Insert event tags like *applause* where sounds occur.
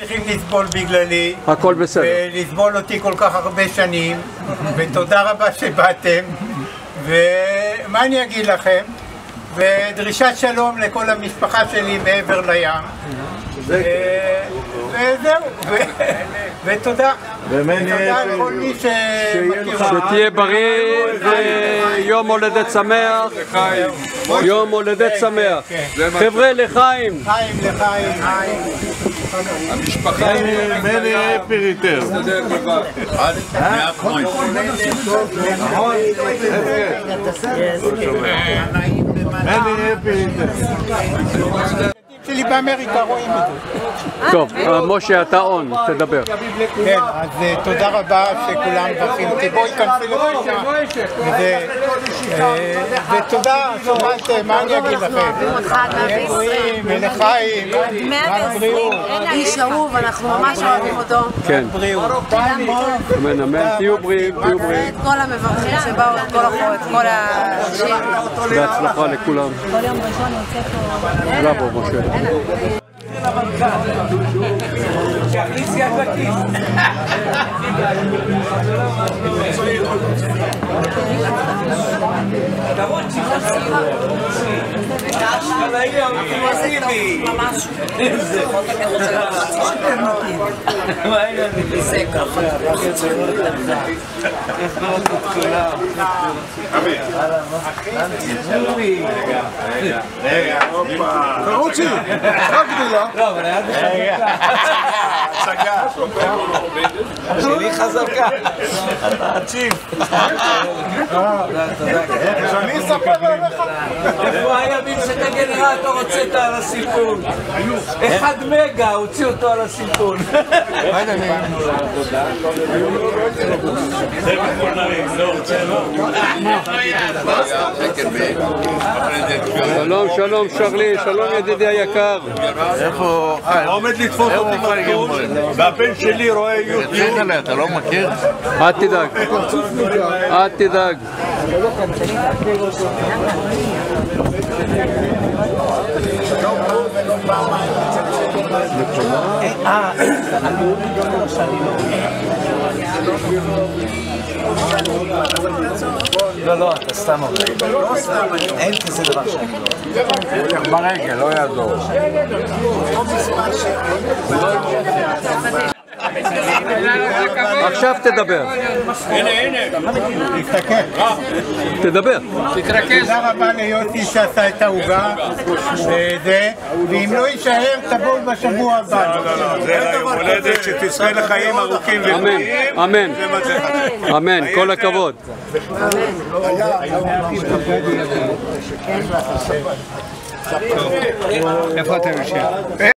צריכים לסבול בגללי, הכל בסדר. ולסבול אותי כל כך הרבה שנים, *laughs* ותודה רבה שבאתם, ומה אני אגיד לכם? ודרישת שלום לכל המשפחה שלי מעבר לים. וזהו, ותודה. ומני ותודה לכל מי. שתהיה בריא ויום הולדת שמח. יום הולדת שמח. חבר'ה, לחיים. חיים לחיים. ריטר. מני אפי ריטר. שלי באמריקה רואים את זה. טוב, אה, משה, אתה און, תדבר. כן, אז אה, תודה רבה שכולם מברכים אותי. בואי כנסי לפגישה. אה, ותודה שבאתם, מה אני אגיד לכם? ולחיים, רק בריאות. איש אהוב, אנחנו ממש אוהבים אותו. כן, בריאות. אמן, אמן. תהיו בריאים, תהיו בריאים. את כל המברכים שבאו, את כל החור, את כל האנשים. בהצלחה לכולם. כל יום ראשון יוצא פה. na bancada. Que aqui serve aqui. Tá bom, tio? Tá, tá בראבו, משה. תרוצי, רק גדולה. שלי חזקה. אתה עציב. שאני אספר עליך? איפה הימים שאת הגנרטור הוצאת על הסיפון? אחד מגה, הוציא אותו על הסיפון. שלום, שלום, שרלי, שלום ידידי היקר. איפה? עומד לתפוס אותי בגבול, והבן שלי רואה יוטיוב. אתה לא מכיר? אל תדאג, אל תדאג. לא, לא, אתה סתם אומר. אין כזה דבר שאני לא... ברגל, לא יעזור. עכשיו תדבר. תסתכל. תדבר. תודה רבה ליוסי שעשה את העוגה, ואם לא יישאר תבואו בשבוע הבא. זה יום הולדת שתזכה לחיים ארוכים אמן, ובריאים. אמן, אמן, כל הכבוד. איפה אתה יושב?